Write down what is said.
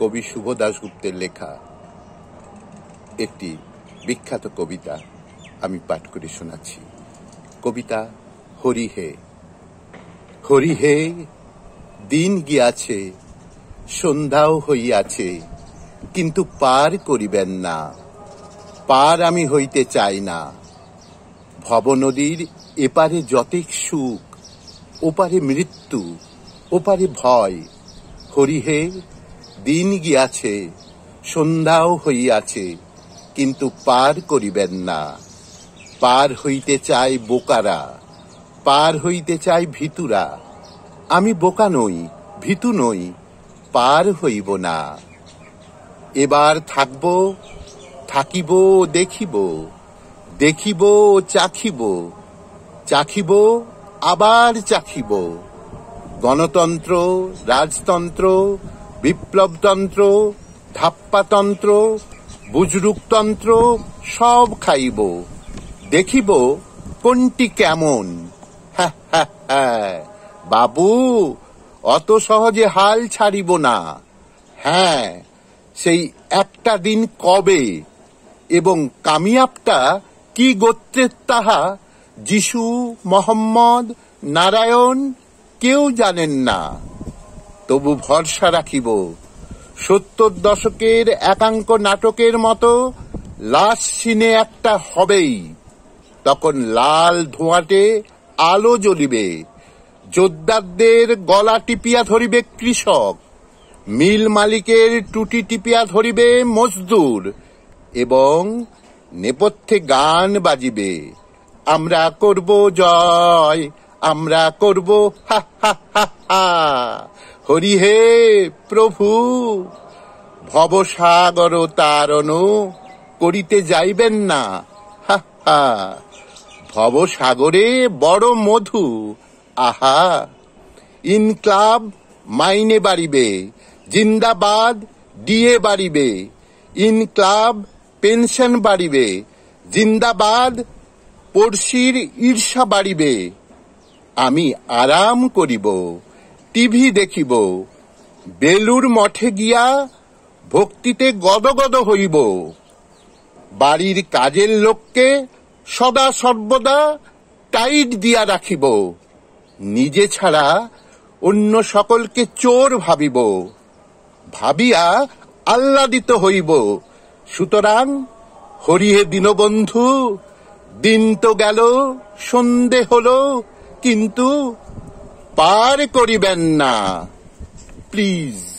কবি শুভ দাশগুপ্তের লেখা। একটি বিখ্যাত কবিতা আমি পাঠ করে শোনাচ্ছি। কবিতা, হরি হে হরি হে, দিন গিয়াছে, সন্ধ্যাও হইয়াছে, কিন্তু পার করিবেন না, পার আমি হইতে চাই না। ভবনদীর এপারে যতেক সুখ, ওপারে মৃত্যু, ওপারে ভয় হরিহে দিন গিয়াছে, সন্ধ্যাও হইয়াছে, কিন্তু পার করিবেন না। পার হইতে চাই বোকারা, পার হইতে চাই ভিতুরা। আমি বোকা নই, ভীতু নই, পার হইব না। এবার থাকব, থাকিব, দেখিব দেখিব, চাখিব চাখিব, আবার চাখিব। গণতন্ত্র, রাজতন্ত্র বিপ্লবতন্ত্র, ধাপ্পাতন্ত্র বুজরুকতন্ত্র সব খাইব। দেখিব কোনটি কেমন। বাবু, অত সহজে হাল ছাড়িব না। হ্যাঁ সেই একটা দিন কবে? এবং কামিয়াবটা কি গোত্রের তাহা যিশু, মোহাম্মদ, নারায়ণ কেউ জানেন না। তবু ভরসা রাখিব। সত্তর দশকের একাঙ্ক নাটকের মতো লাশ সিনে একটা হবেই। তখন লাল ধোঁয়াটে আলো জ্বলিবে। যোদ্ধাদের গলা টিপিয়া ধরিবে কৃষক। মিল মালিকের টুটি টিপিয়া ধরিবে মজদুর। এবং নেপথ্যে গান বাজিবে। আমরা করব জয়, আমরা করব হা হা হা হা। হরি হে প্রভু, ভবসাগর তারণ করিতে যাইবেন না। হা হা। ভবসাগরে বড় মধু, আহা। ইনক্লাব মাইনে বাড়িবে, জিন্দাবাদ ডিএ বাড়িবে। ইনক্লাব পেনশন বাড়িবে, জিন্দাবাদ পড়শির ঈর্ষা বাড়িবে। আমি আরাম করিব। টিভি দেখিব, বেলুর মঠে গিয়া ভক্তিতে গদগদ হইব। বাড়ির কাজের লোককে সদা সর্বদা টাইট দিয়া রাখিব। নিজে ছাড়া অন্য সকলকে চোর ভাবিব। ভাবিয়া আহ্লাদিত হইব। সুতরাং হরিহে দীনবন্ধু, দিন তো গেল, সন্ধে হলো, কিন্তু পার করিবেন না। প্লিজ